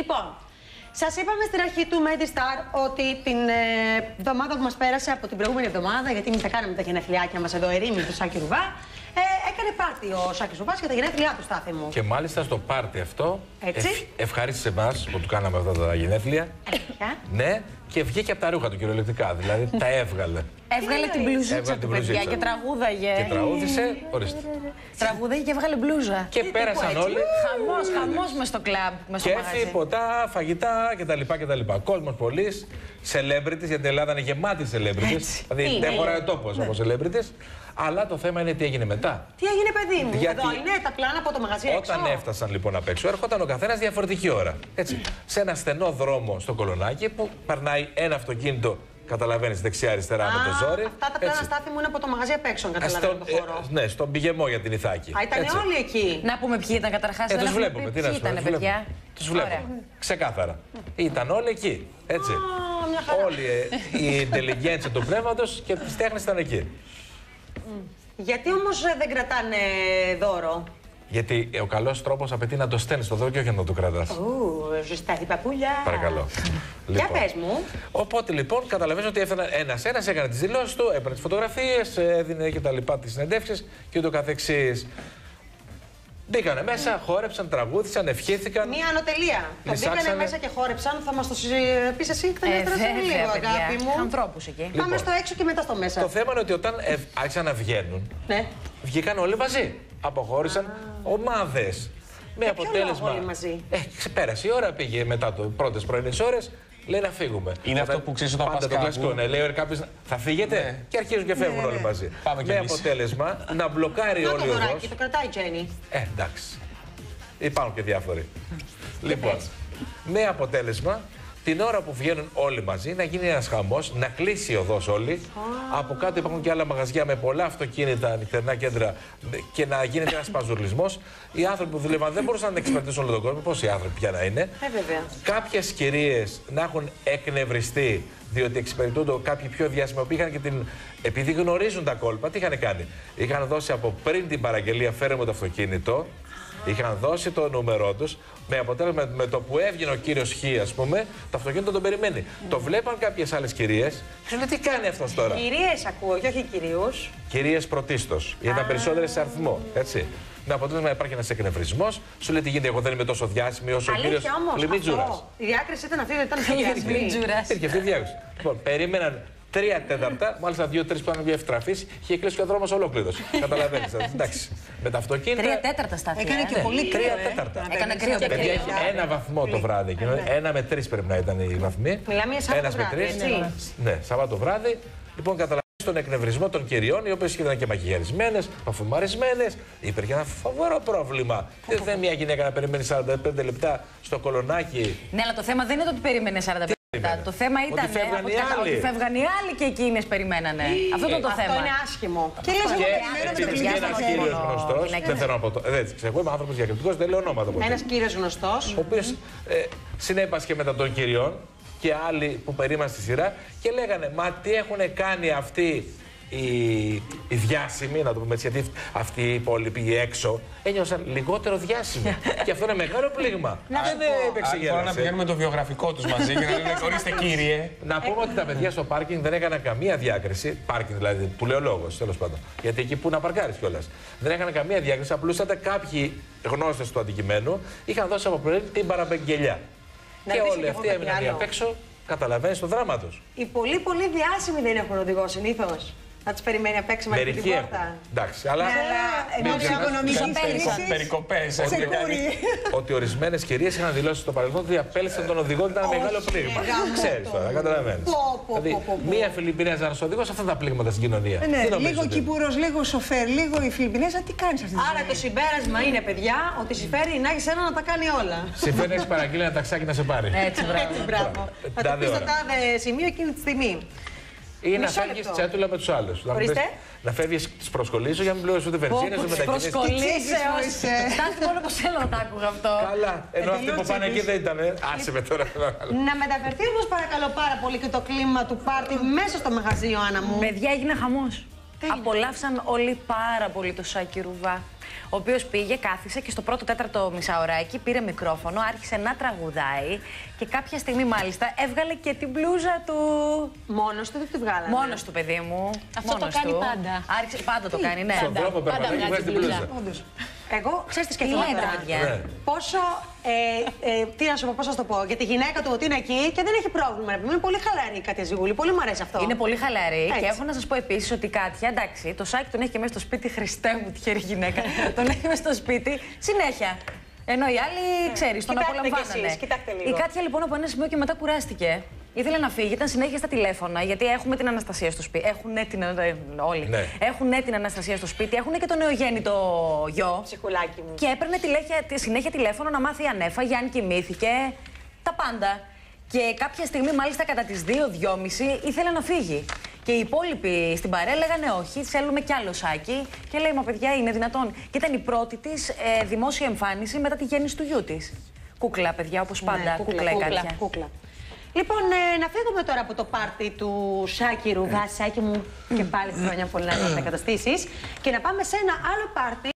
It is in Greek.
Λοιπόν, σας είπαμε στην αρχή του Medistar ότι την ε, εβδομάδα που μας πέρασε από την προηγούμενη εβδομάδα, γιατί εμείς τα κάναμε τα γενεθλιάκια μας εδώ, ερήμη του Σάκη Ρουβά, ε, έκανε πάρτι ο Σάκης Ρουβάς για τα γενέθλιά του, στάθη μου. Και μάλιστα στο πάρτι αυτό Έτσι. ευχαρίστησε εμάς που του κάναμε αυτά τα γενέθλια. Αλήθεια. Ναι, και βγήκε από τα ρούχα του κυριολεκτικά. Δηλαδή τα έβγαλε. Έβγαλε την εννοείς; μπλουζίτσα Έβγαλε του, την παιδιά, μπλουζίτσα. και τραγούδαγε. και τραγούδισε. Ορίστε. Τραγούδαγε και έβγαλε μπλούζα. Και πέρασαν έτσι. όλοι. Χαμός, χαμός μες στο κλαμπ, μες στο Κέφι, μαγαζί. ποτά, φαγητά κτλ. κτλ. Κόσμος πολύ, celebrities, γιατί η Ελλάδα είναι γεμάτη celebrities. Έτσι. Δηλαδή Είναι, δεν χωράει ο είναι. τόπο από celebrities. Αλλά το θέμα είναι τι έγινε μετά. Τι έγινε, παιδί μου, Γιατί- εδώ είναι τα πλάνα από το μαγαζί έξω. Όταν έφτασαν λοιπόν απ' έξω, έρχονταν ο καθένας διαφορετική ώρα. Έτσι. Σε ένα στενό δρόμο στο κολονάκι που περνάει ένα αυτοκίνητο, καταλαβαίνεις, δεξιά-αριστερά με το ζόρι. Αυτά τα πλάνα Έτσι. στάθη μου είναι από το μαγαζί απ' έξω, αν καταλαβαίνω Στον, το χώρο. ε, ναι, στον πηγεμό για την Ιθάκη. Α, ήταν Έτσι. όλοι εκεί. Να πούμε ποιοι ήταν καταρχάς. Ε, τους βλέπουμε. Τι να Ποιοι σου πω, ήταν, τους παιδιά. βλέπουμε. Τους βλέπουμε. Ξεκάθαρα. Ήταν όλοι εκεί. Έτσι. Α, μια χαρά. Όλη ε, η intelligence του πνεύματος και τη τέχνη ήταν εκεί. Γιατί όμως δεν κρατάνε δώρο; Γιατί ε, ο καλός τρόπος απαιτεί να το στέλνεις στο δώρο και όχι να το κρατάς. Ου, ζεστά την παπούλια. Παρακαλώ. Για πες μου. Οπότε λοιπόν καταλαβαίνω ότι έφταναν ένα-ένα, έκανε τις δηλώσεις του, έπαιρνε τις φωτογραφίες, έδινε και τα λοιπά τις συνεντεύξεις και ούτω καθεξής. Μπήκανε μέσα, χόρεψαν, τραγούδισαν, ευχήθηκαν. Μία ανωτελεία. Το Λυσάξανε. μπήκανε μέσα και χόρεψαν. Θα μας το πεις εσύ εκ των Ε, υστέρων σε λίγο, βέβαια, παιδιά. αγάπη μου. Ανθρώπους εκεί. Πάμε Λοιπόν. στο έξω και μετά στο μέσα. Το θέμα είναι ότι όταν ε, άρχισαν να βγαίνουν, Ναι. βγήκαν όλοι μαζί. Αποχώρησαν ομάδες. Με Για ποιο αποτέλεσμα. λόγο όλοι μαζί; Ε, ξεπέρασε η ώρα, πήγε μετά το πρώτες πρωινές ώρες. Λέει να φύγουμε. Είναι αυτό που ξέρεις όταν πάντα πας το κάπου. κλασικό. Ναι, λέει κάποιος θα φύγετε Ναι. και αρχίζουν και φεύγουν όλοι μαζί. Πάμε κι με εμείς. αποτέλεσμα να μπλοκάρει Να όλη το η δωράκι, οδός. το κρατάει η Τζέννη. Ε, εντάξει. Υπάρχουν και διάφοροι. λοιπόν, με αποτέλεσμα την ώρα που βγαίνουν όλοι μαζί να γίνει ένας χαμός, να κλείσει η οδό όλη. Από κάτω υπάρχουν και άλλα μαγαζιά με πολλά αυτοκίνητα, νυχτερινά κέντρα και να γίνεται ένας παζουρλισμός. Οι άνθρωποι που δούλευαν δεν μπορούσαν να εξυπηρετήσουν όλο τον κόσμο. Πόσοι άνθρωποι πια να είναι. Ε, βέβαια. Κάποιες κυρίες να έχουν εκνευριστεί διότι εξυπηρετούνται κάποιοι πιο διάσημοι που είχαν και την. Επειδή γνωρίζουν τα κόλπα, τι είχαν κάνει. Είχαν δώσει από πριν την παραγγελία, φέρε μου το αυτοκίνητο. Είχαν δώσει το νούμερό τους με αποτέλεσμα με το που έβγαινε ο κύριος Χ, ας πούμε, το αυτοκίνητο τον περιμένει. Το βλέπαν κάποιες άλλες κυρίες και σου λέει τι κάνει αυτός τώρα; Κυρίες ακούω, και όχι κυρίου. Κυρίες πρωτίστως. Ήταν περισσότερε σε αριθμό. Έτσι. Με αποτέλεσμα να υπάρχει ένας εκνευρισμός. Σου λέει τι γίνεται, εγώ δεν είμαι τόσο διάσημη όσο ο κύριος Αλήθεια όμως. Λιμίτζουρας. Η διάκριση ήταν αυτή, δεν ήταν αυτή. Λιμίτζουρας. Υπήρχε αυτή η διάκριση. Λοιπόν, περίμεναν τρία τέταρτα, μάλιστα δύο-τρει που ήταν για ευτραφή, είχε κλείσει και ο δρόμος ολόκληρος. Καταλαβαίνεις. εντάξει. Με τα αυτοκίνητα. Τρία τέταρτα στάθη. Έκανε ε. και Ναι, πολύ κρύο. τρία ε. τέταρτα. Να Έκανε μπαίνεις κρύο, σε παιδιά, Παιδιά, κρύο. έχει ένα βαθμό το βράδυ εκείνο. Ένα με τρεις πρέπει να ήταν οι βαθμοί. Μιλάμε για Σάββατο Ένας με βράδυ, τρεις. έτσι. Ναι, Σάββατο βράδυ. Λοιπόν, καταλαβαίνετε τον εκνευρισμό των κυριών, οι οποίες ήταν και μακιγιαρισμένε, παφουμαρισμένε. Υπήρχε ένα φοβερό πρόβλημα. Δεν δεν μια γυναίκα να περιμένει 45 λεπτά στο κολονάκι. Ναι, αλλά το θέμα δεν είναι το ότι περίμενε 45 λεπτά. Περίμενε; Το θέμα Ότι ήταν ε, φεύγαν από οι ό,τι κατα- άλλοι. ότι φεύγαν οι άλλοι και εκείνες περιμένανε. Αυτό ήταν το Αυτό θέμα. είναι άσχημο. Και λες, Και εγώ περιμένω με το επειδή κλειδί ένας στο κύριος χέρι. γνωστός, γυναίκες. δεν θέλω να πω το. Δεν ξέρω, εγώ είμαι άνθρωπος διακριτικός, δεν λέω ονόματα ποτέ. Ένας κύριος γνωστός. ο οποίος ε, συνέπασχε μετά των κυριών και άλλοι που περίμεναν στη σειρά και λέγανε Μα τι έχουν κάνει αυτοί οι, οι διάσημοι, να το πούμε έτσι, γιατί αυτοί οι υπόλοιποι έξω ένιωσαν λιγότερο διάσημοι. και αυτό είναι μεγάλο πλήγμα. Να σου δεν πω. έπαιξε Αν μπορούν να γέλασε. πηγαίνουν με το βιογραφικό τους μαζί και να λένε ορίστε κύριε. Να πούμε ότι τα παιδιά στο πάρκινγκ δεν έκαναν καμία διάκριση. Πάρκινγκ δηλαδή, που λέει ο λόγος, τέλος πάντων. Γιατί εκεί που να παρκάρεις κιόλας. Δεν έκαναν καμία διάκριση. Απλούστατα κάποιοι γνώστες του αντικειμένου είχαν δώσει από πριν την παραπεγγελιά. Να και ρωτήσω όλοι κι εγώ αυτοί κάτι έμειναν άλλο. απ' έξω. Καταλαβαίνεις το δράμα τους. Οι πολύ πολύ διάσημοι δεν έχουν οδηγό συνήθως. Να τους περιμένει απ' έξω μέχρι την Μερικοί έχουν. πόρτα. Εντάξει, αλλά. Αλλά ενώ Μην σε ξεχνάς οικονομικές Απέλυσαν. κρίσεις, Περικοπές. σε κούρι. ότι ορισμένες κυρίες είχαν δηλώσει στο παρελθόν ότι απέλησαν τον οδηγό και ήταν μεγάλο πλήγμα. γάμο Ξέρεις το. τώρα, καταλαβαίνεις. Πω, πω, Δηλαδή, πω, πω, πω. μία Φιλιππινέζα ένα οδηγός, αυτά είναι τα πλήγματα στην κοινωνία. Ε, Ναι, Τι νομίζετε; λίγο κυπούρο, λίγο σοφέρ, λίγο η Φιλιππινέζα, τι κάνεις αυτή τη Άρα το συμπέρασμα είναι, παιδιά, ότι συμφέρει να έχεις ένα να τα κάνει όλα. Συμφέρει να έχεις παραγγείλει ένα ταξάκι να σε πάρει. Έτσι, μπράβο. Έτσι, μπράβο. Θα το Τάδε πεις στο ώρα. τάδε σημείο εκείνη τη στιγμή. Ή να Μισό φεύγεις λεπτό. τσέτουλα με τους άλλους. Ορίστε. Να φεύγεις τις προσκολήσει για να μην πληρώσεις ούτε βενζίνες, ούτε μετακινήσεις. Προσκολήσεω. είσαι. Στάθη μόνο πω θέλω να τα άκουγα αυτό. Καλά, ενώ αυτοί που πάνε εκεί δεν ήταν. Άσε με τώρα. Να μεταφερθεί όμως παρακαλώ πάρα πολύ και το κλίμα του πάρτι μέσα στο μαγαζί, Άννα μου. Παιδιά έγινε χαμός. Απολαύσαν όλοι πάρα πολύ το Σάκη Ρουβά. Ο οποίος πήγε, κάθισε και στο πρώτο τέταρτο μισάωράκι πήρε μικρόφωνο, άρχισε να τραγουδάει και κάποια στιγμή μάλιστα έβγαλε και την μπλούζα του. Μόνος του δεν τη βγάλανε. Μόνος του, παιδί μου. Αυτό το Μόνος κάνει του. πάντα. Άρχισε, πάντα το κάνει, ναι. Στον τρόπο πάντα περπατάει και βγάζει βγάζει την μπλούζα. μπλούζα. Εγώ ξέρεις τι Τι σκέφτομαι λέτε, τώρα. παιδιά. Ναι. Πόσο. Ε, ε, τι να σου πω, πώς θα σου το πω. Για τη γυναίκα του ότι είναι εκεί και δεν έχει πρόβλημα. ρε παιδί μου. Είναι πολύ χαλαρή η Κάτια Ζιγούλη. Πολύ μου αρέσει αυτό. Είναι πολύ χαλαρή Έτσι. και έχω να σας πω επίσης ότι η Κάτια, εντάξει, το Σάκη τον έχει και μέσα στο σπίτι. Χριστέ μου, τυχερή γυναίκα. τον έχει μέσα στο σπίτι συνέχεια. Ενώ οι άλλοι, ξέρεις, τον Κοιτάξτε κι απολαμβάνανε. εσείς, κοιτάξτε λίγο. Η Κάτια λοιπόν από ένα σημείο και μετά κουράστηκε. Ήθελε να φύγει, ήταν συνέχεια στα τηλέφωνα, γιατί έχουμε την Αναστασία στο σπίτι. Έχουν την. ε, Όλοι. Ναι. Έχουν την Αναστασία στο σπίτι, έχουν και το νεογέννητο γιο. Ψυχουλάκι μου. Και έπαιρνε τηλέχεια- τη- συνέχεια τηλέφωνο να μάθει αν έφαγε, αν κοιμήθηκε. Τα πάντα. Και κάποια στιγμή, μάλιστα κατά τις 2-2.30, ήθελε να φύγει. Και οι υπόλοιποι στην παρέα λέγανε όχι, θέλουμε κι άλλο σάκι. Και λέει, Μα παιδιά, είναι δυνατόν. Και ήταν η πρώτη της ε, δημόσια εμφάνιση μετά τη γέννηση του γιού της. Κούκλα, παιδιά, όπως πάντα. Ναι, κούκλα, η Κάτια. κούκλα. Λοιπόν, ε, να φύγουμε τώρα από το πάρτι του Σάκη Ρουβά, Σάκη μου και πάλι χρόνια πολλά να τα καταστήσεις. Και να πάμε σε ένα άλλο πάρτι